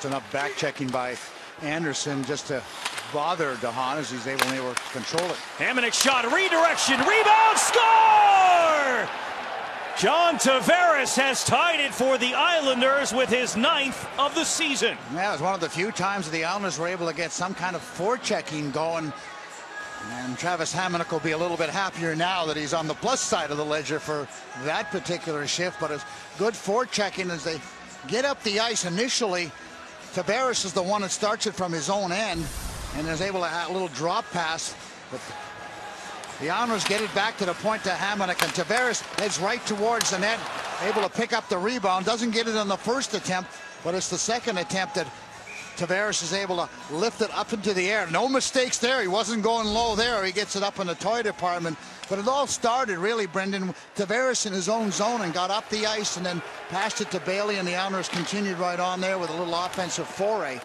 just enough back checking by Anderson just to bother DeHaan as he's able, able to control it. Hamonic shot, redirection, rebound, score! John Tavares has tied it for the Islanders with his ninth of the season. Yeah, it was one of the few times the Islanders were able to get some kind of forechecking going. And Travis Hamonic will be a little bit happier now that he's on the plus side of the ledger for that particular shift. But it's good forechecking as they get up the ice initially. Tavares is the one that starts it from his own end and is able to have a little drop pass. But the Islanders get it back to the point to Hamonic, and Tavares heads right towards the net, able to pick up the rebound. Doesn't get it on the first attempt, but it's the second attempt that Tavares is able to lift it up into the air. No mistakes there. He wasn't going low there. He gets it up in the toy department. But it all started really, Brendan, Tavares in his own zone and got up the ice and then passed it to Bailey, and the Islanders continued right on there with a little offensive foray.